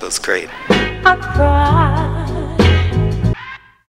That's great. I cry